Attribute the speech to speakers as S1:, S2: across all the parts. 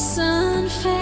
S1: sun
S2: fell.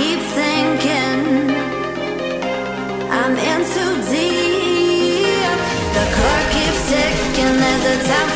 S2: keep thinking I'm in too deep. The clock keeps ticking. Time.